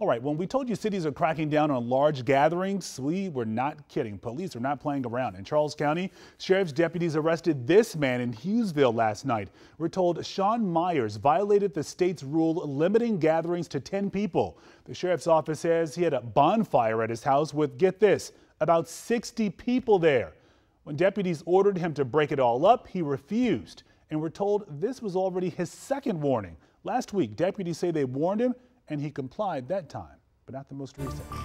All right, when we told you cities are cracking down on large gatherings, we were not kidding. Police are not playing around. In Charles County, sheriff's deputies arrested this man in Hughesville last night. We're told Shawn Myers violated the state's rule limiting gatherings to 10 people. The sheriff's office says he had a bonfire at his house with, get this, about 60 people there. When deputies ordered him to break it all up, he refused. And we're told this was already his second warning. Last week, deputies say they warned him and he complied that time, but not the most recent.